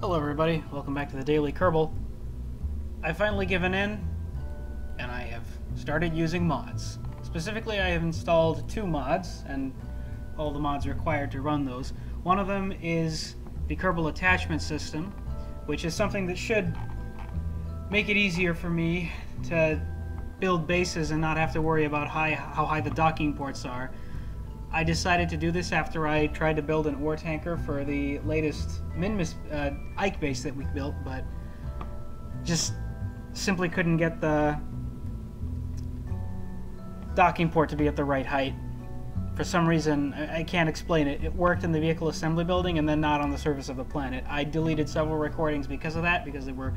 Hello everybody, welcome back to the Daily Kerbal. I've finally given in, and I have started using mods. Specifically, I have installed two mods, and all the mods required to run those. One of them is the Kerbal Attachment System, which is something that should make it easier for me to build bases and not have to worry about high, how high the docking ports are. I decided to do this after I tried to build an ore tanker for the latest Minmus uh, Ike base that we built, but just simply couldn't get the docking port to be at the right height. For some reason, I, can't explain it. It worked in the vehicle assembly building and then not on the surface of the planet. I deleted several recordings because of that, because they were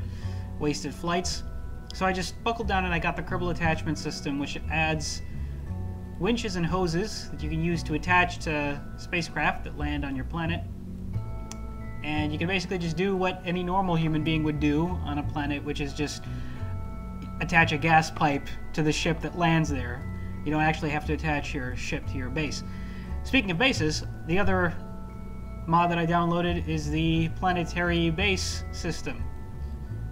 wasted flights. So I just buckled down and I got the Kerbal attachment system, which adds winches and hoses that you can use to attach to spacecraft that land on your planet. And you can basically just do what any normal human being would do on a planet, which is just attach a gas pipe to the ship that lands there. You don't actually have to attach your ship to your base. Speaking of bases, the other mod that I downloaded is the Planetary Base System,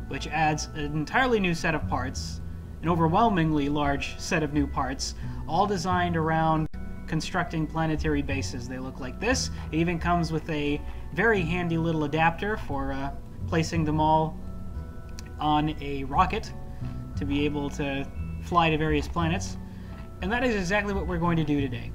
which adds an entirely new set of parts, an overwhelmingly large set of new parts, all designed around constructing planetary bases. They look like this. It even comes with a very handy little adapter for uh, placing them all on a rocket to be able to fly to various planets. And that is exactly what we're going to do today.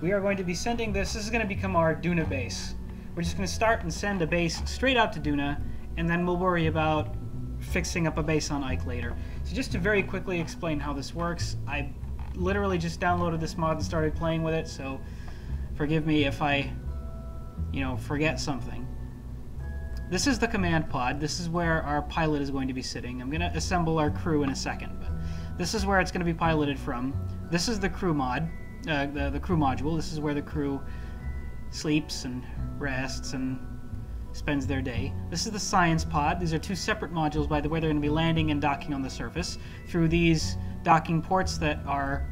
We are going to be sending this, this is going to become our Duna base. We're just going to start and send a base straight out to Duna, and then we'll worry about fixing up a base on Ike later. So just to very quickly explain how this works, I literally just downloaded this mod and started playing with it, so forgive me if I, you know, forget something. This is the command pod. This is where our pilot is going to be sitting. I'm going to assemble our crew in a second, but this is where it's going to be piloted from. This is the crew mod, uh, the, the crew module. This is where the crew sleeps and rests and spends their day. This is the science pod. These are two separate modules, by the way. They're going to be landing and docking on the surface through these docking ports that are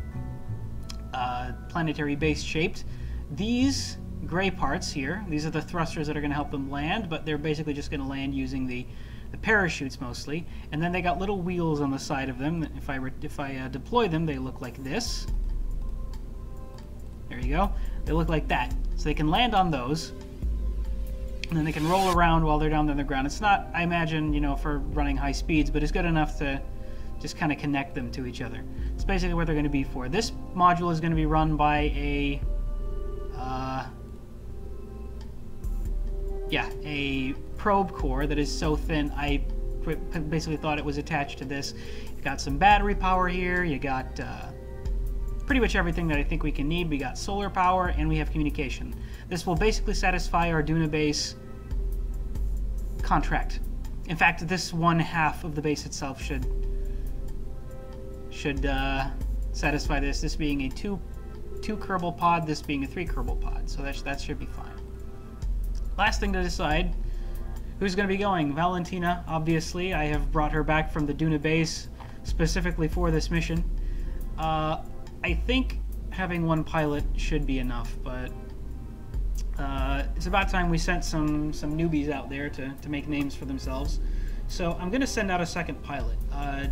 uh, planetary base shaped. These gray parts here, these are the thrusters that are going to help them land, but they're basically just going to land using the, the parachutes mostly. And then they got little wheels on the side of them. If I, were if I uh, deploy them, they look like this. There you go. They look like that. So they can land on those. And then they can roll around while they're down on the ground. It's not, I imagine, you know, for running high speeds, but it's good enough to just kind of connect them to each other. It's basically what they're going to be for. This module is going to be run by a, uh, yeah, a probe core that is so thin I basically thought it was attached to this. You got some battery power here, you got uh, pretty much everything that I think we can need. We got solar power and we have communication. This will basically satisfy our Duna base contract. In fact, this one half of the base itself should should uh, satisfy this. This being a two two Kerbal pod, this being a three Kerbal pod. So that, that should be fine. Last thing to decide, who's going to be going? Valentina, obviously. I have brought her back from the Duna base specifically for this mission. Uh, I think having one pilot should be enough, but uh, it's about time we sent some, some newbies out there to, to make names for themselves. So I'm going to send out a second pilot. Uh,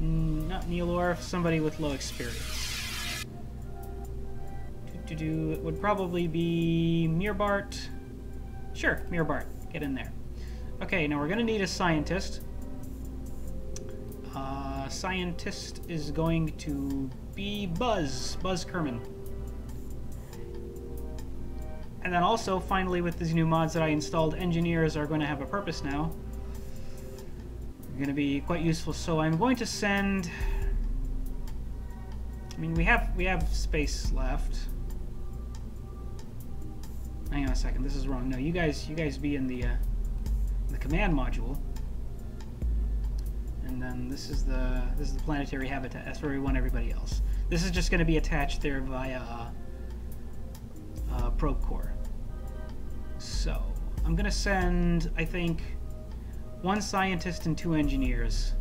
not Neil somebody with low experience. Do, it would probably be Mirbart. Sure, Mirbart. Get in there. Okay, now we're going to need a scientist. Uh, scientist is going to be Buzz. Buzz Kerman. And then also, finally, with these new mods that I installed, engineers are going to have a purpose now They're going to be quite useful. So I'm going to send. I mean, we have we have space left. Hang on a second. This is wrong. No, you guys, you guys be in the uh, the command module. And then this is the this is the planetary habitat. That's where we want everybody else. This is just going to be attached there via uh, uh, probe core. So I'm going to send, I think, one scientist and two engineers.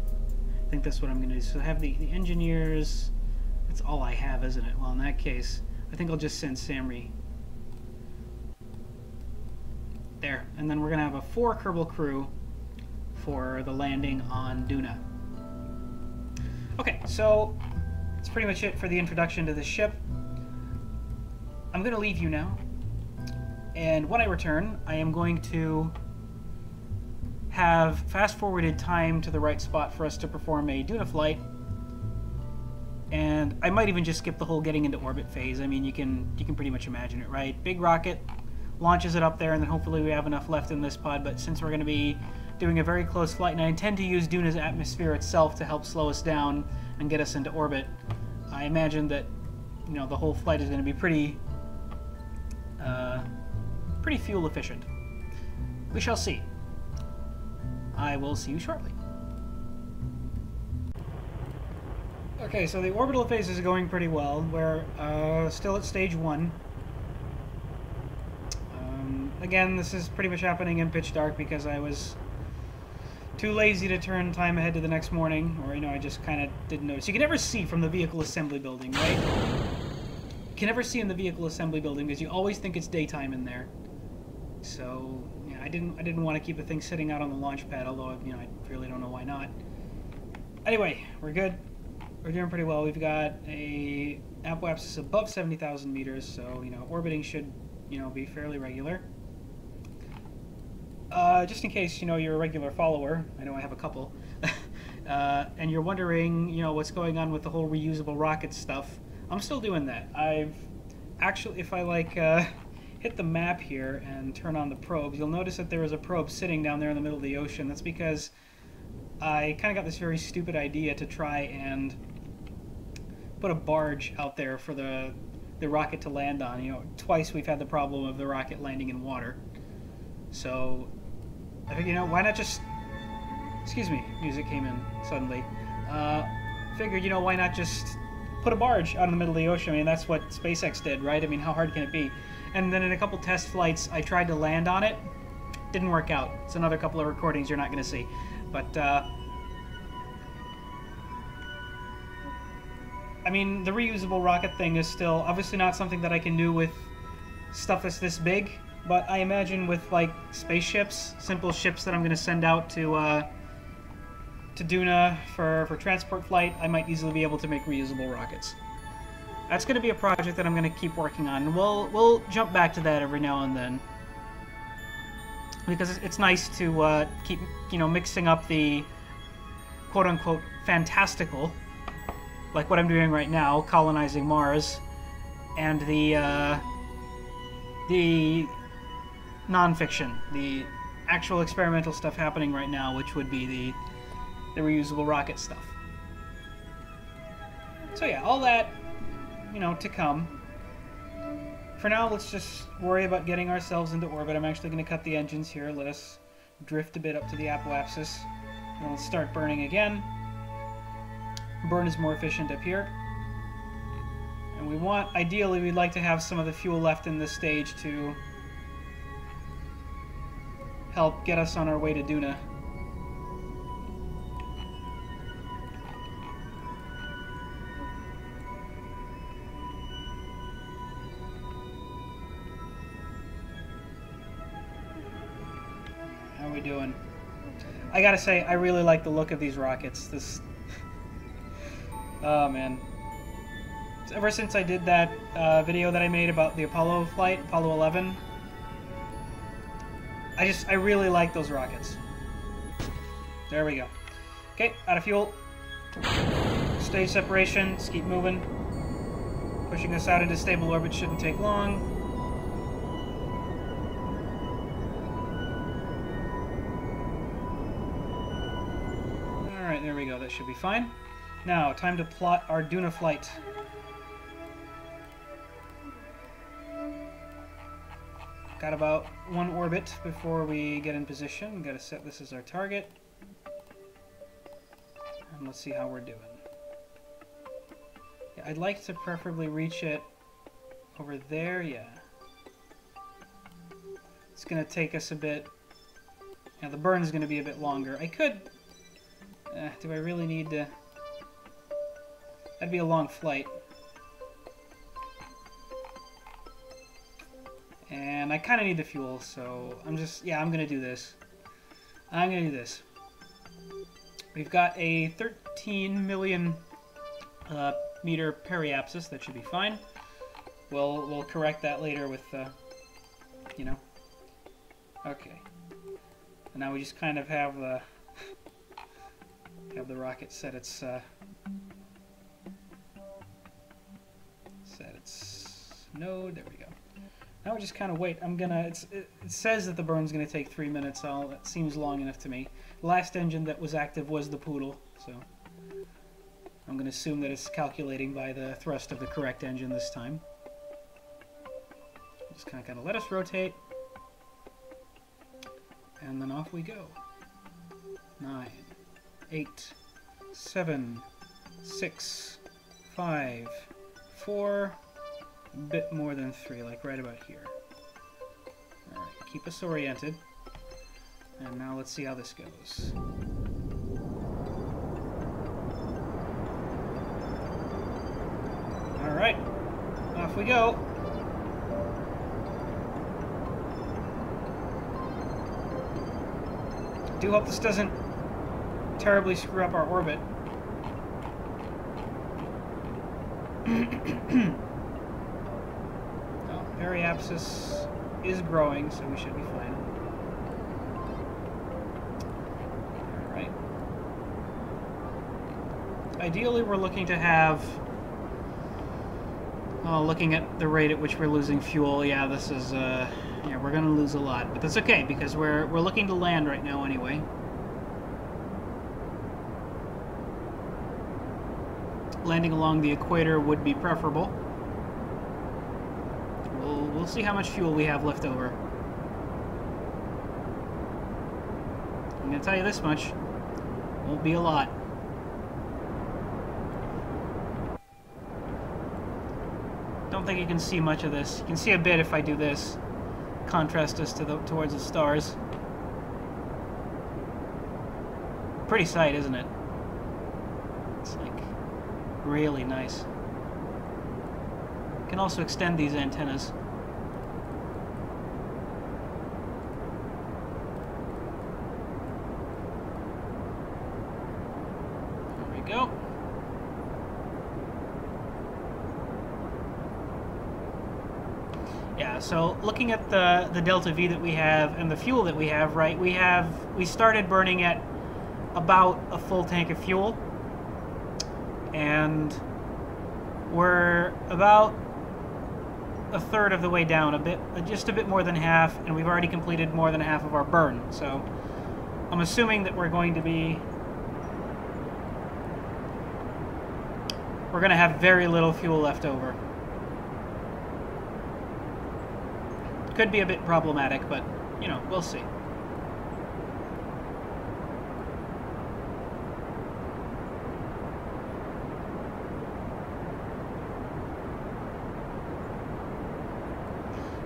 I think that's what I'm going to do. So I have the, the engineers. That's all I have, isn't it? Well, in that case, I think I'll just send Samri There. And then we're going to have a four Kerbal crew for the landing on Duna. Okay, so that's pretty much it for the introduction to the ship. I'm going to leave you now. And when I return, I am going to have fast forwarded time to the right spot for us to perform a Duna flight. And I might even just skip the whole getting into orbit phase. I mean, you can you can pretty much imagine it, right? Big rocket launches it up there, and then hopefully we have enough left in this pod. But since we're going to be doing a very close flight, and I intend to use Duna's atmosphere itself to help slow us down and get us into orbit, I imagine that you know the whole flight is going to be pretty uh, pretty fuel efficient. We shall see. I will see you shortly. Okay, so the orbital phase is going pretty well. We're uh, still at stage one. Um, again, this is pretty much happening in pitch dark because I was too lazy to turn time ahead to the next morning, or, you know, I just kind of didn't notice. You can never see from the vehicle assembly building, right? You can never see in the vehicle assembly building because you always think it's daytime in there. So, yeah, I didn't I didn't want to keep the thing sitting out on the launch pad, although, you know, I really don't know why not. Anyway, we're good. We're doing pretty well. We've got a apoapsis above 70,000 meters, so, you know, orbiting should, you know, be fairly regular. Uh, just in case, you know, you're a regular follower, I know I have a couple, uh, and you're wondering, you know, what's going on with the whole reusable rocket stuff, I'm still doing that. I've actually, if I, like, uh, hit the map here and turn on the probes, you'll notice that there is a probe sitting down there in the middle of the ocean. That's because I kind of got this very stupid idea to try and put a barge out there for the the rocket to land on. You know, twice we've had the problem of the rocket landing in water. So I think you know why not just excuse me, music came in suddenly. Uh, figured you know why not just put a barge out in the middle of the ocean. I mean that's what SpaceX did, right? I mean how hard can it be? And then in a couple test flights, I tried to land on it. Didn't work out. It's another couple of recordings you're not going to see. But, uh, I mean, the reusable rocket thing is still obviously not something that I can do with stuff that's this big. But I imagine with, like, spaceships, simple ships that I'm going to send out to, uh, to Duna for, for transport flight, I might easily be able to make reusable rockets. That's going to be a project that I'm going to keep working on. We'll we'll jump back to that every now and then because it's nice to uh, keep you know mixing up the quote unquote fantastical, like what I'm doing right now, colonizing Mars, and the uh, the nonfiction, the actual experimental stuff happening right now, which would be the the reusable rocket stuff. So yeah, all that you know, to come. For now, let's just worry about getting ourselves into orbit. I'm actually going to cut the engines here. Let us drift a bit up to the apoapsis. And let's start burning again. Burn is more efficient up here. And we want, ideally, we'd like to have some of the fuel left in this stage to help get us on our way to Duna. How are we doing. I gotta say, I really like the look of these rockets. This, oh man. Ever since I did that uh, video that I made about the Apollo flight, Apollo 11, I just, I really like those rockets. There we go. Okay, out of fuel. Stage separation, let's keep moving. Pushing us out into stable orbit shouldn't take long. Alright, there we go, that should be fine. Now, time to plot our Duna flight. Got about one orbit before we get in position. Got to set this as our target. And let's see how we're doing. Yeah, I'd like to preferably reach it over there, yeah. It's going to take us a bit... Yeah, the burn is going to be a bit longer. I could uh, do I really need to... That'd be a long flight. And I kind of need the fuel, so I'm just, yeah, I'm going to do this. I'm going to do this. We've got a 13 million uh, meter periapsis. That should be fine. We'll, we'll correct that later with, uh, you know. Okay. And now we just kind of have the, have the rocket set its, uh, set its node. There we go. Now we just kind of wait. I'm gonna. it, says that the burn's gonna take three minutes. All that seems long enough to me. Last engine that was active was the Poodle, so I'm gonna assume that it's calculating by the thrust of the correct engine this time. Just kind of kind of let us rotate, and then off we go. Nine, eight, seven, six, five, four bit more than three, like right about here. Alright, keep us oriented. And now let's see how this goes. Alright, off we go. do hope this doesn't terribly screw up our orbit. periapsis is growing, so we should be fine. Alright. Ideally, we're looking to have... Looking at the rate at which we're losing fuel, yeah, this is, uh... Yeah, we're gonna lose a lot, but that's okay, because we're, we're looking to land right now anyway. Landing along the equator would be preferable. We'll see how much fuel we have left over. I'm going to tell you this much. Won't be a lot. Don't think you can see much of this. You can see a bit if I do this. Contrast us to the, towards the stars. Pretty sight, isn't it? It's like really nice. You can also extend these antennas. So looking at the, the delta V that we have and the fuel that we have, right, we have, we started burning at about a full tank of fuel. And we're about a third of the way down, a bit, just a bit more than half, and we've already completed more than half of our burn. So I'm assuming that we're going to be, we're going to have very little fuel left over. Could be a bit problematic, but, you know, we'll see.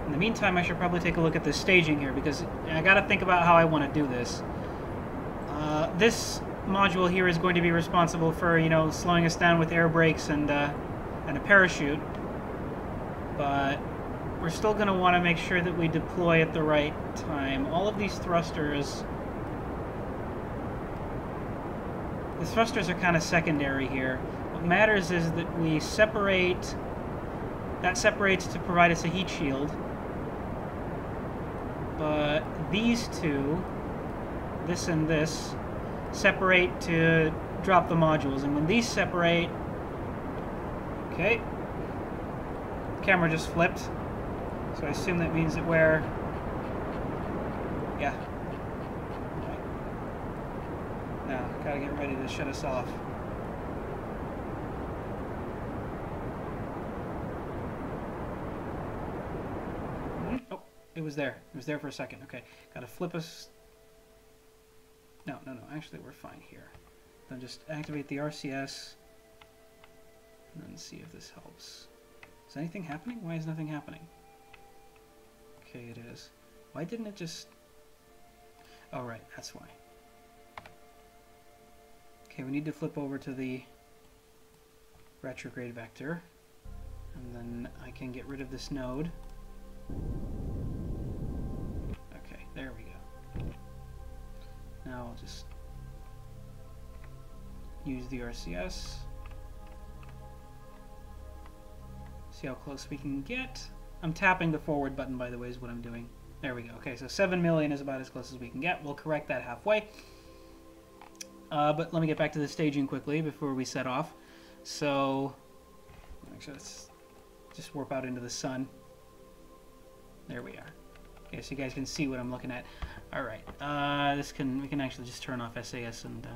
In the meantime, I should probably take a look at the staging here, because I gotta think about how I want to do this. Uh, this module here is going to be responsible for, you know, slowing us down with air brakes and, uh, and a parachute. But we're still going to want to make sure that we deploy at the right time. All of these thrusters... The thrusters are kind of secondary here. What matters is that we separate... That separates to provide us a heat shield. But these two, this and this, separate to drop the modules. And when these separate... Okay. Camera just flipped. So I assume that means that we're... Yeah. Now, gotta get ready to shut us off. Hmm? Oh, it was there. It was there for a second. Okay, gotta flip us... No, no, no. Actually, we're fine here. Then just activate the RCS. And then see if this helps. Is anything happening? Why is nothing happening? Okay, it is. Why didn't it just... Oh, right, that's why. Okay, we need to flip over to the retrograde vector. And then I can get rid of this node. Okay, there we go. Now I'll just use the RCS. See how close we can get. I'm tapping the forward button, by the way, is what I'm doing. There we go. Okay, so 7 million is about as close as we can get. We'll correct that halfway. Uh, but let me get back to the staging quickly before we set off. So, actually, let's just warp out into the sun. There we are. Okay, so you guys can see what I'm looking at. All right, uh, this can we can actually just turn off SAS and uh,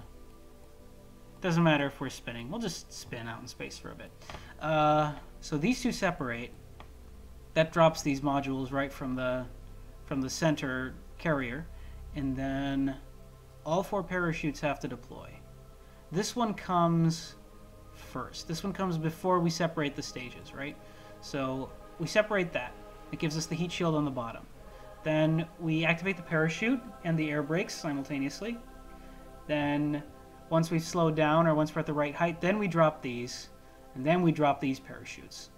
doesn't matter if we're spinning. We'll just spin out in space for a bit. Uh, so these two separate. That drops these modules right from the from the center carrier, and then all four parachutes have to deploy. This one comes first. This one comes before we separate the stages, right? So we separate that. It gives us the heat shield on the bottom. Then we activate the parachute and the air brakes simultaneously. Then once we've slowed down or once we're at the right height, then we drop these, and then we drop these parachutes.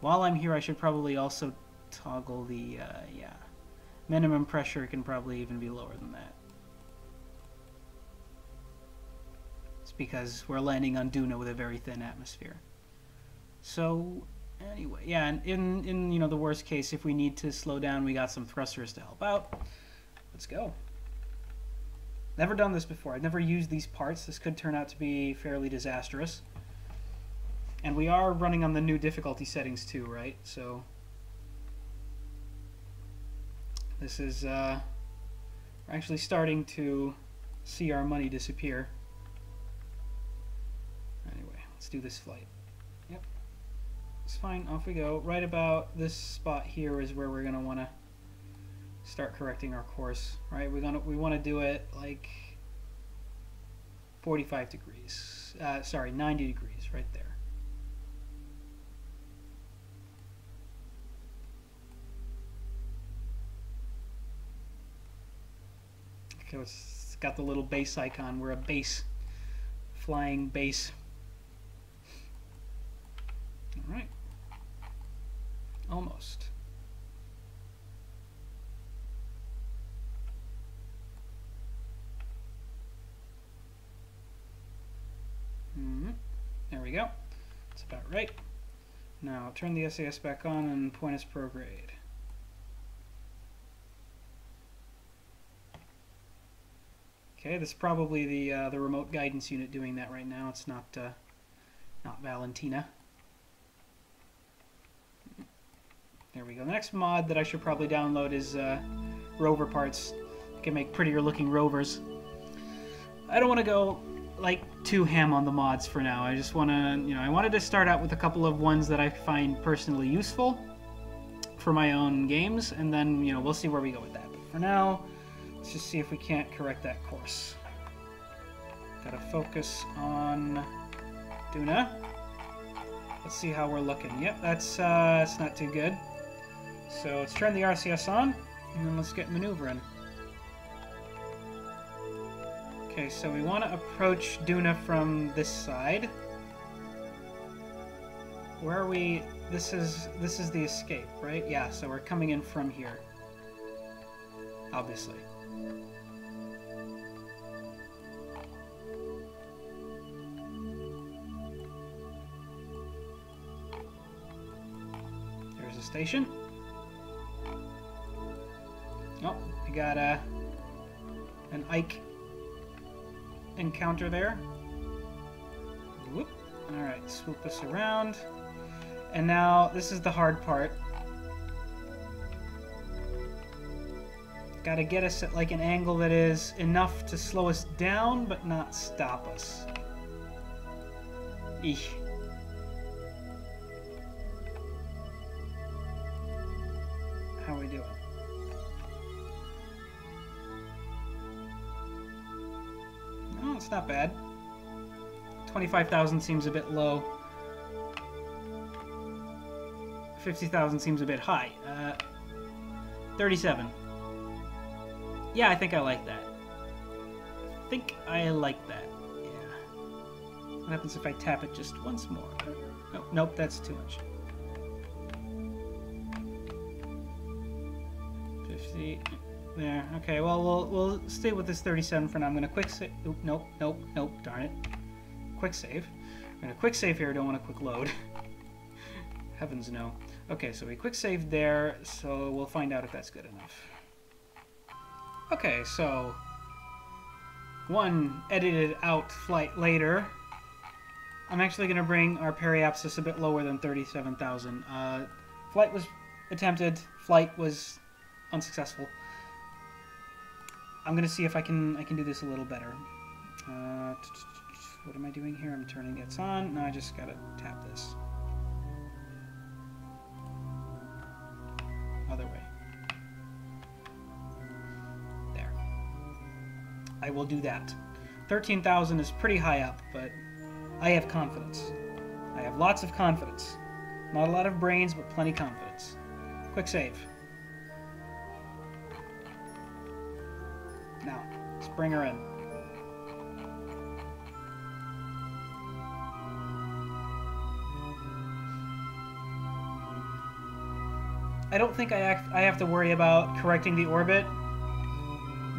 While I'm here, I should probably also toggle the, uh, yeah, minimum pressure can probably even be lower than that. It's because we're landing on Duna with a very thin atmosphere. So Anyway, yeah, and in, in you know the worst case, if we need to slow down, we got some thrusters to help out. Let's go. Never done this before. I've never used these parts. This could turn out to be fairly disastrous. And we are running on the new difficulty settings too, right? So this is uh, we're actually starting to see our money disappear. Anyway, let's do this flight. Yep, it's fine, off we go. Right about this spot here is where we're gonna wanna start correcting our course, right? We're gonna we wanna do it like 45 degrees. Uh, sorry, 90 degrees, right there. Okay, it's got the little base icon. We're a base, flying base. All right. Almost. Mm -hmm. There we go. That's about right. Now turn the SAS back on and point us prograde. Okay, this is probably the uh, the remote guidance unit doing that right now. It's not uh, not Valentina. There we go. The next mod that I should probably download is uh, rover parts. You can make prettier looking rovers. I don't want to go like too ham on the mods for now. I just want to, you know, I wanted to start out with a couple of ones that I find personally useful for my own games, and then, you know, we'll see where we go with that. But for now, let's just see if we can't correct that course. Gotta focus on Duna. Let's see how we're looking. Yep, that's, uh, that's not too good. So let's turn the RCS on, and then let's get maneuvering. Okay, so we want to approach Duna from this side. Where are we? This is this is the escape, right? Yeah, so we're coming in from here. Obviously. Station. Oh, we got a an Ike encounter there. Whoop. Alright, swoop us around. And now, this is the hard part. Gotta get us at like an angle that is enough to slow us down, but not stop us. It's not bad. 25,000 seems a bit low. 50,000 seems a bit high. Uh, 37. Yeah, I think I like that. I think I like that. Yeah. What happens if I tap it just once more? Nope, nope, that's too much. 50. there. Okay, well, we'll we'll stay with this 37 for now. I'm gonna quick save. Nope, nope, nope. Darn it. Quick save. I'm gonna quick save here. Don't want a quick load. Heavens no. Okay, so we quick saved there, so we'll find out if that's good enough. Okay, so one edited out flight later. I'm actually going to bring our periapsis a bit lower than 37,000. Uh, flight was attempted, flight was unsuccessful. I'm to see if I can I can do this a little better. Uh, what am I doing here? I'm turning it on. No, I just got to tap this. Other way. There. I will do that. 13,000 is pretty high up, but I have confidence. I have lots of confidence. Not a lot of brains, but plenty confidence. Quick save. Now, let's bring her in. I don't think I, act, I have to worry about correcting the orbit.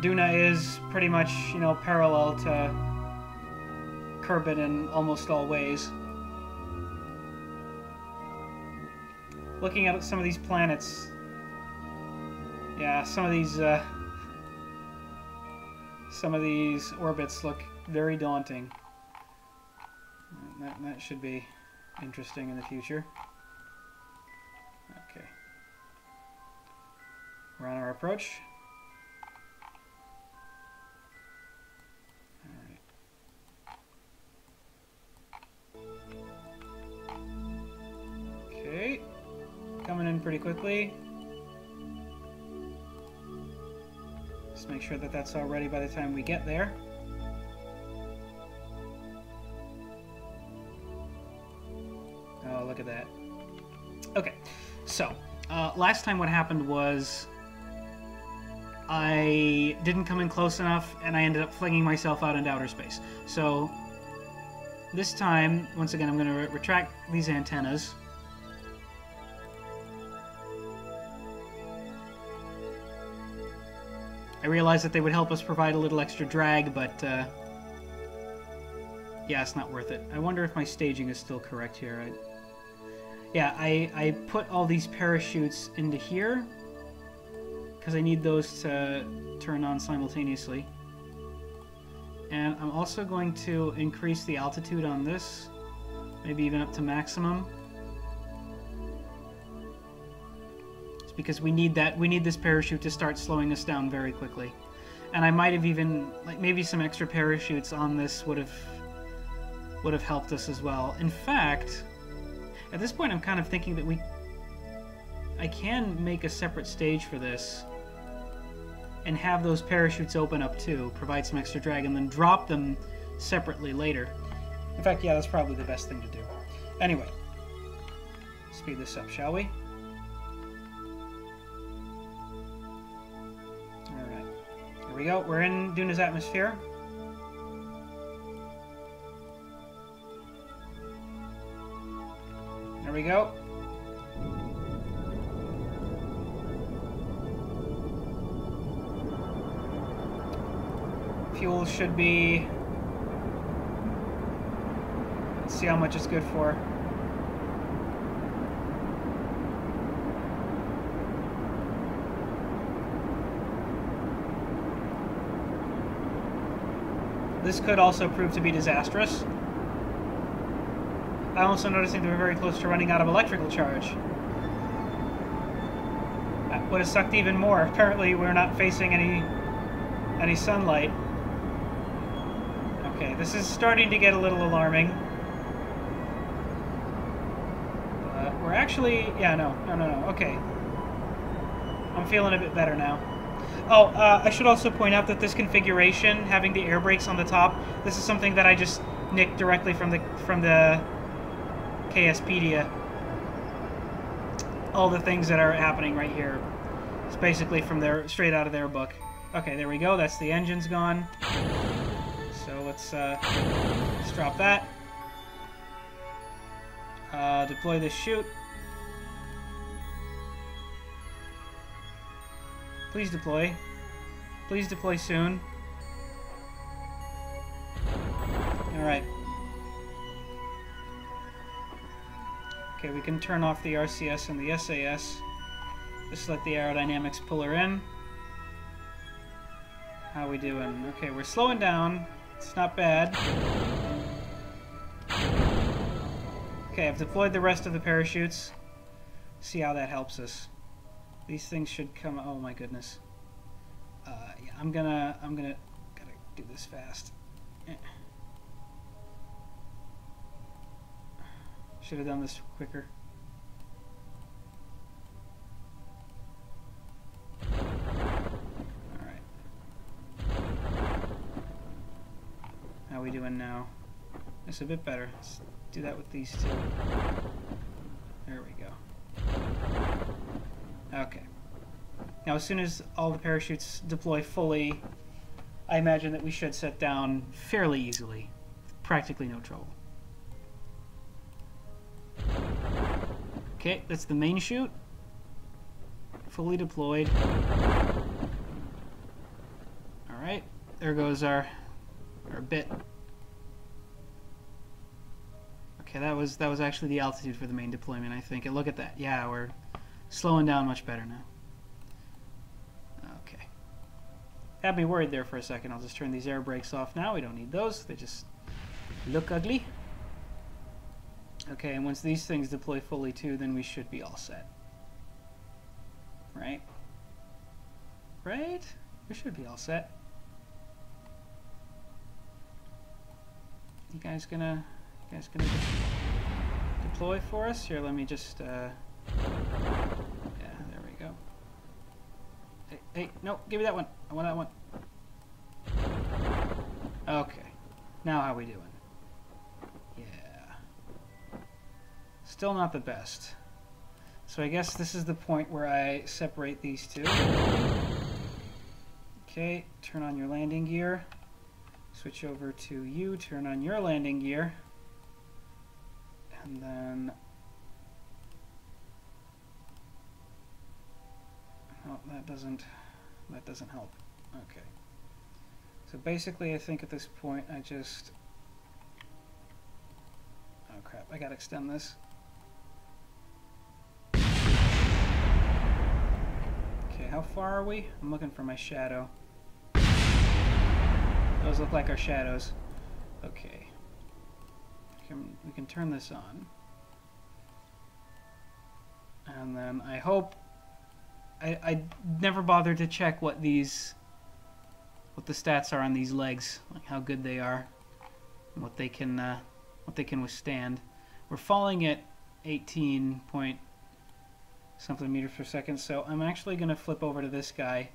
Duna is pretty much, you know, parallel to Kerbin in almost all ways. Looking at some of these planets, yeah, some of these, uh, some of these orbits look very daunting. That, that should be interesting in the future. Okay. We're on our approach. Okay. Coming in pretty quickly. Make sure that that's all ready by the time we get there. Oh, look at that. Okay, so uh, last time what happened was I didn't come in close enough and I ended up flinging myself out into outer space. So this time, once again, I'm going to re retract these antennas. I realized that they would help us provide a little extra drag, but uh, yeah, it's not worth it. I wonder if my staging is still correct here. I, yeah, I, I put all these parachutes into here because I need those to turn on simultaneously. And I'm also going to increase the altitude on this, maybe even up to maximum. Because we need that, we need this parachute to start slowing us down very quickly. And I might have even, like maybe some extra parachutes on this would have, would have helped us as well. In fact, at this point I'm kind of thinking that we, I can make a separate stage for this and have those parachutes open up too, provide some extra drag, and then drop them separately later. In fact, yeah, that's probably the best thing to do. Anyway, speed this up, shall we? We go. We're in Duna's atmosphere. There we go. fuel should be... Let's see how much it's good for. This could also prove to be disastrous. I'm also noticing that we're very close to running out of electrical charge. That would have sucked even more. Apparently we're not facing any any sunlight. Okay, this is starting to get a little alarming. Uh, we're actually... Yeah, no. No, no, no. Okay. I'm feeling a bit better now. Oh, uh, I should also point out that this configuration, having the air brakes on the top, this is something that I just nicked directly from the from the KSpedia. All the things that are happening right here. It's basically from their straight out of their book. Okay, there we go. That's the engine's gone. So let's, uh, let's drop that. Uh, deploy this chute. Please deploy. Please deploy soon. Alright. Okay, we can turn off the RCS and the SAS. Just let the aerodynamics pull her in. How we doing? Okay, we're slowing down. It's not bad. Okay, I've deployed the rest of the parachutes. See how that helps us. These things should come. Oh my goodness. Uh, yeah, I'm gonna. I'm gonna. Gotta do this fast. Eh. Should have done this quicker. Alright. How we doing now? It's a bit better. Let's do that with these two. There we go. Okay. Now, as soon as all the parachutes deploy fully, I imagine that we should set down fairly easily. Practically no trouble. Okay, that's the main chute. Fully deployed. Alright, there goes our, our bit. Okay, that was that was actually the altitude for the main deployment, I think. And look at that. Yeah, we're slowing down much better now. Okay. Had me worried there for a second. I'll just turn these air brakes off now. We don't need those. They just look ugly. Okay, and once these things deploy fully too, then we should be all set. Right? Right? We should be all set. You guys gonna, you guys gonna deploy for us? Here, let me just, uh, yeah, there we go. Hey, no, give me that one. I want that one. Okay. Now how we doing? Yeah. Still not the best. So I guess this is the point where I separate these two. Okay, turn on your landing gear. Switch over to you, turn on your landing gear. And then... Oh, that doesn't, that doesn't help. Okay. So basically I think at this point I just... Oh crap, I gotta extend this. Okay, how far are we? I'm looking for my shadow. Those look like our shadows. Okay. We can, we can turn this on. And then I hope... I, I never bothered to check what these... what the stats are on these legs. Like how good they are. And what they can, uh, what they can withstand. We're falling at 18 point something meters per second. So I'm actually going to flip over to this guy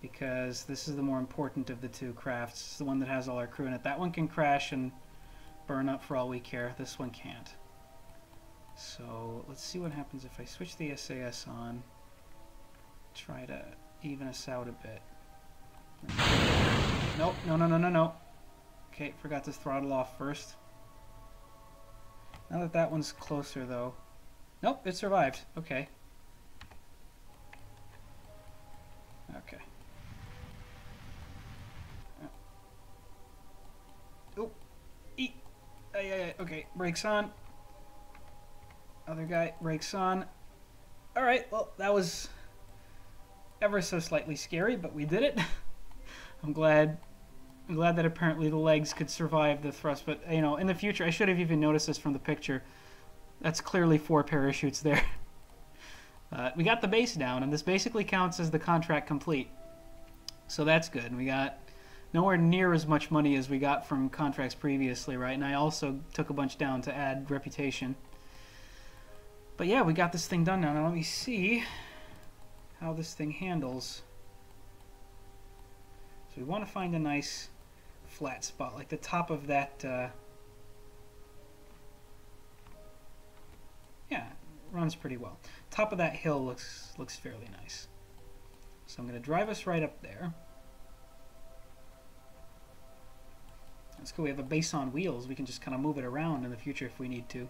because this is the more important of the two crafts. It's the one that has all our crew in it. That one can crash and burn up for all we care. This one can't. So let's see what happens if I switch the SAS on. Try to even us out a bit. Nope, no, no, no, no, no. Okay, forgot to throttle off first. Now that that one's closer though. Nope, it survived. Okay. Okay. Oh, eat. Okay, brakes on. Other guy, brakes on. All right, well, that was ever so slightly scary, but we did it. I'm glad. I'm glad that apparently the legs could survive the thrust, but you know, in the future, I should have even noticed this from the picture. That's clearly four parachutes there. Uh, we got the base down, and this basically counts as the contract complete. So that's good. We got nowhere near as much money as we got from contracts previously, right? And I also took a bunch down to add reputation. But yeah, we got this thing done now. Now let me see how this thing handles. So we want to find a nice flat spot, like the top of that... Uh, yeah, runs pretty well. Top of that hill looks looks fairly nice. So I'm going to drive us right up there. That's cool. We have a base on wheels. We can just kind of move it around in the future if we need to.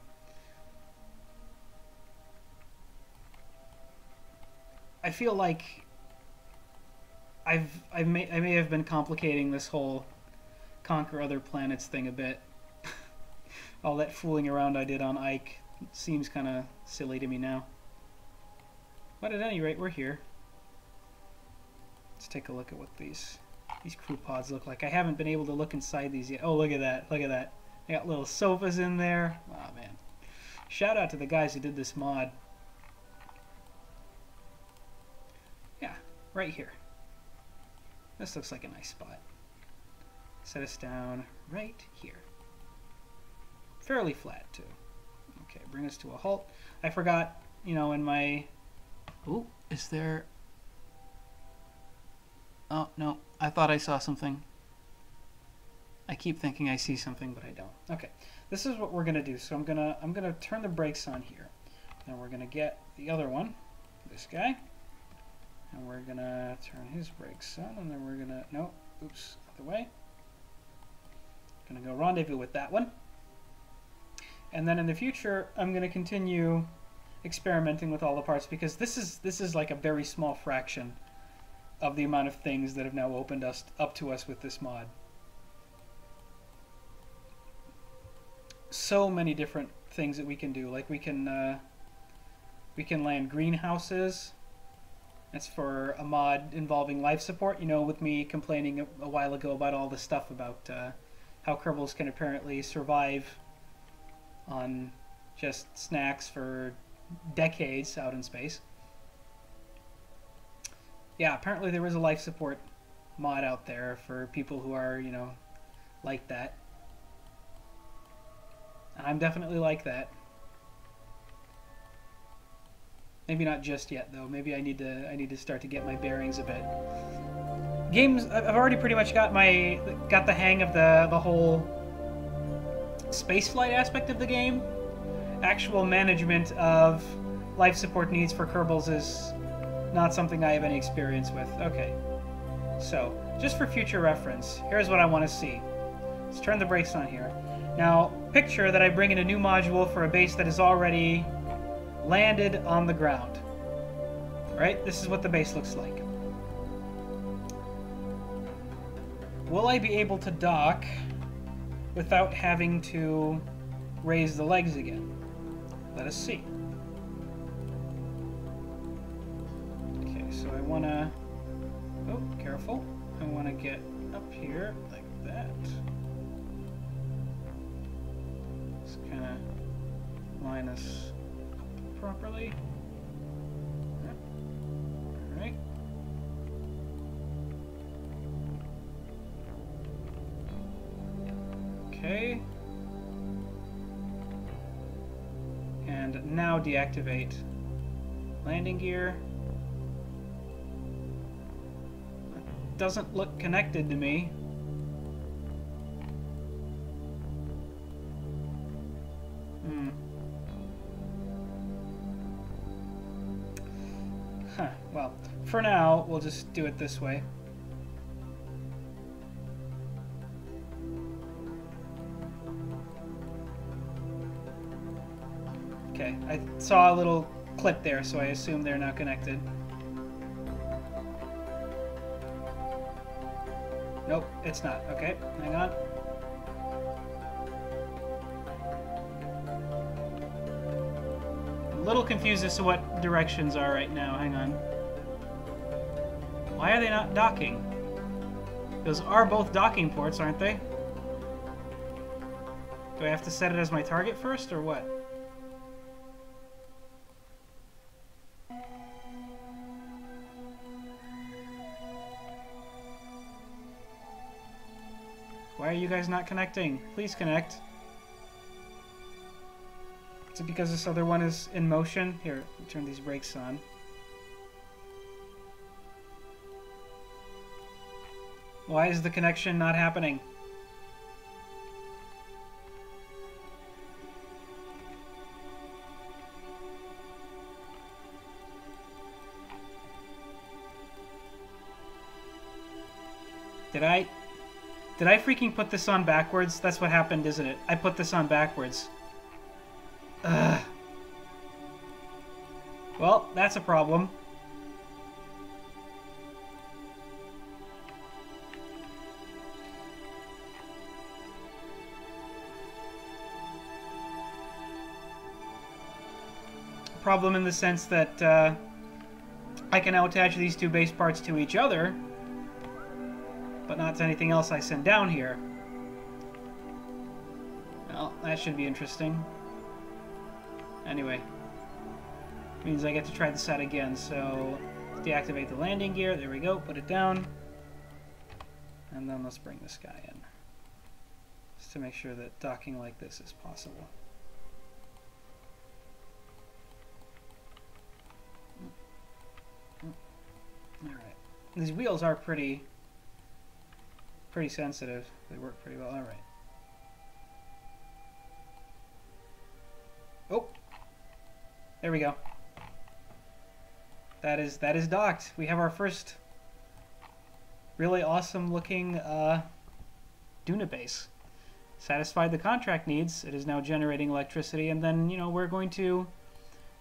Feel like I've I may I may have been complicating this whole conquer other planets thing a bit. All that fooling around I did on Ike seems kind of silly to me now. But at any rate, we're here. Let's take a look at what these these crew pods look like. I haven't been able to look inside these yet. Oh, look at that. Look at that. They got little sofas in there. Oh, man. Shout out to the guys who did this mod. Right here. This looks like a nice spot. Set us down right here. Fairly flat, too. Okay, bring us to a halt. I forgot, you know, in my... Ooh, is there... Oh, no. I thought I saw something. I keep thinking I see something, but I don't. Okay, this is what we're gonna do. So I'm gonna I'm gonna turn the brakes on here. and we're gonna get the other one, this guy, and we're gonna turn his brakes on, and then we're gonna no, oops, other way. Gonna go rendezvous with that one, and then in the future I'm gonna continue experimenting with all the parts because this is this is like a very small fraction of the amount of things that have now opened us up to us with this mod. So many different things that we can do. Like we can uh, we can land greenhouses. That's for a mod involving life support. You know, with me complaining a, a while ago about all the stuff about uh, how Kerbals can apparently survive on just snacks for decades out in space yeah, apparently there is a life support mod out there for people who are, you know, like that. And I'm definitely like that. Maybe not just yet though. Maybe I need to I need to start to get my bearings a bit. Games I've already pretty much got my got the hang of the the whole spaceflight aspect of the game. Actual management of life support needs for Kerbals is not something I have any experience with. Okay. So, just for future reference, here's what I want to see. Let's turn the brakes on here. Now, picture that I bring in a new module for a base that is already landed on the ground. Right? This is what the base looks like. Will I be able to dock without having to raise the legs again? Let us see. Okay, so I want to... Oh, careful. I want to get up here like that. Just kind of line us properly. Alright. Okay. And now deactivate landing gear. doesn't look connected to me. Huh, well, for now, we'll just do it this way. Okay, I saw a little clip there, so I assume they're not connected. Nope, it's not. Okay, hang on. Little confused as to what directions are right now. Hang on. Why are they not docking? Those are both docking ports, aren't they? Do I have to set it as my target first, or what? Why are you guys not connecting? Please connect. Is it because this other one is in motion? Here, turn these brakes on. Why is the connection not happening? Did I did I freaking put this on backwards? That's what happened, isn't it? I put this on backwards. Ugh. Well, that's a problem. Problem in the sense that uh, I can now attach these two base parts to each other, but not to anything else I send down here. Well, that should be interesting. Anyway, means I get to try the set again, so deactivate the landing gear, there we go, put it down. And then let's bring this guy in. Just to make sure that docking like this is possible. Mm, mm, mm. Alright. These wheels are pretty pretty sensitive. They work pretty well. Alright. There we go. That is that is docked. We have our first really awesome looking uh, Duna base. Satisfied the contract needs. It is now generating electricity, and then you know we're going to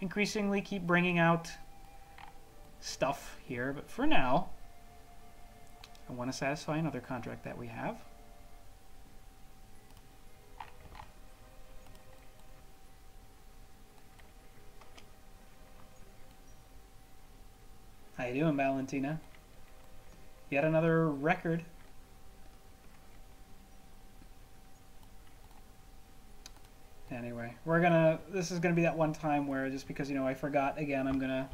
increasingly keep bringing out stuff here. But for now, I want to satisfy another contract that we have. How you doing, Valentina? Yet another record. Anyway, we're gonna, this is gonna be that one time where just because, you know, I forgot again, I'm gonna,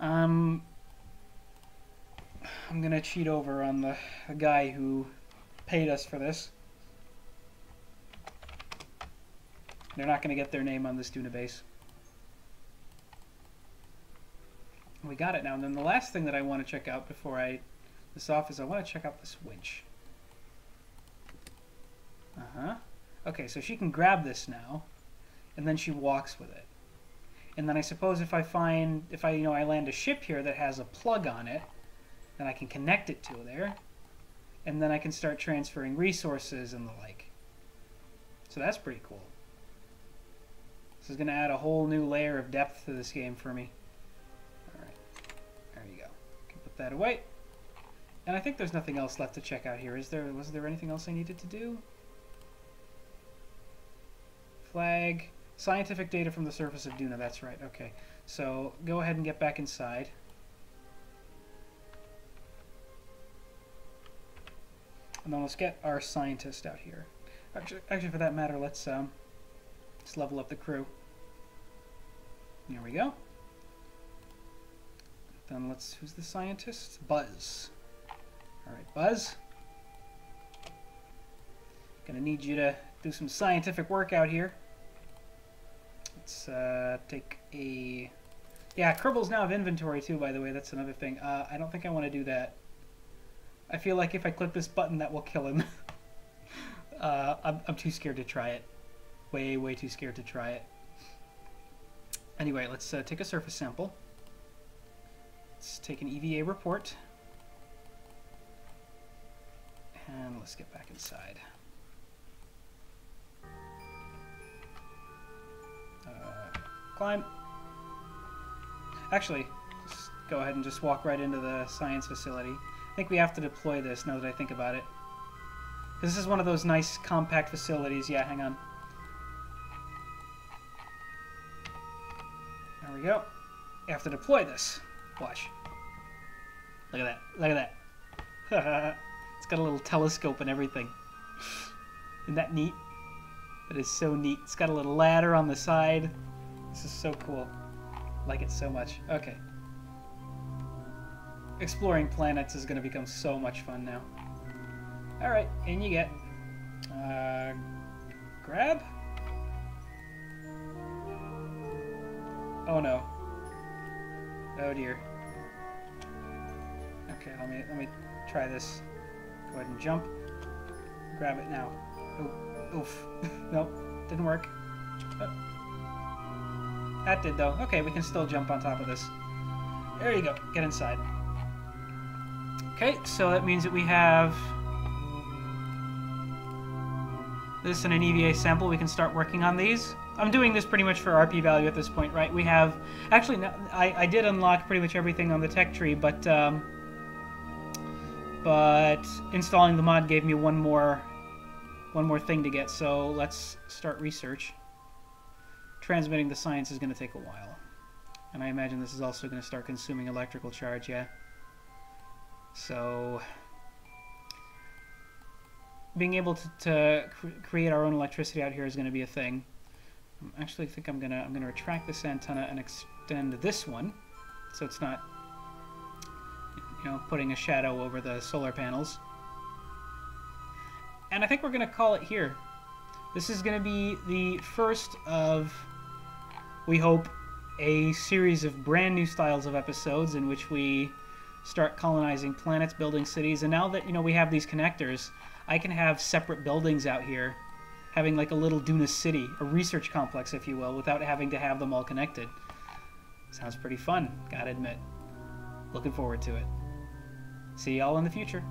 um, I'm gonna cheat over on the, the guy who paid us for this. They're not gonna get their name on this Duna base. We got it now. And then the last thing that I want to check out before I this off is I want to check out this winch. Uh-huh. Okay, so she can grab this now, and then she walks with it. And then I suppose if I find, if I, you know, I land a ship here that has a plug on it, then I can connect it to there, and then I can start transferring resources and the like. So that's pretty cool. This is going to add a whole new layer of depth to this game for me that away. And I think there's nothing else left to check out here. Is there? Was there anything else I needed to do? Flag. Scientific data from the surface of Duna. That's right. Okay. So go ahead and get back inside. And then let's get our scientist out here. Actually, actually for that matter, let's um, let's level up the crew. There we go. Then let's, who's the scientist? Buzz. Alright, Buzz. Gonna need you to do some scientific work out here. Let's uh, take a... Yeah, Kerbals now have inventory too, by the way. That's another thing. Uh, I don't think I want to do that. I feel like if I click this button, that will kill him. uh, I'm, I'm too scared to try it. Way, way too scared to try it. Anyway, let's uh, take a surface sample. Let's take an EVA report. And let's get back inside. Uh, climb. Actually, just go ahead and just walk right into the science facility. I think we have to deploy this now that I think about it. This is one of those nice compact facilities. Yeah, hang on. There we go. You have to deploy this. Watch. Look at that. Look at that. it's got a little telescope and everything. Isn't that neat? That is so neat. It's got a little ladder on the side. This is so cool. I like it so much. Okay. Exploring planets is going to become so much fun now. Alright, and you get... Uh, grab? Oh no. Oh dear. Okay, let me let me try this. Go ahead and jump. Grab it now. Oh, oof. nope, didn't work. Oh. That did though. Okay, we can still jump on top of this. There you go. Get inside. Okay, so that means that we have this and an EVA sample. We can start working on these. I'm doing this pretty much for RP value at this point, right? We have... Actually, I, I did unlock pretty much everything on the tech tree, but... Um, but installing the mod gave me one more one more thing to get, so let's start research. transmitting the science is going to take a while. And I imagine this is also going to start consuming electrical charge, yeah. So, being able to, to cr create our own electricity out here is going to be a thing. Um, I actually think I'm gonna I'm gonna retract this antenna and extend this one, so it's not know putting a shadow over the solar panels. And I think we're gonna call it here. This is gonna be the first of, we hope, a series of brand new styles of episodes in which we start colonizing planets, building cities, and now that you know we have these connectors, I can have separate buildings out here having like a little Duna city, a research complex, if you will, without having to have them all connected. Sounds pretty fun, gotta admit. Looking forward to it. See y'all in the future.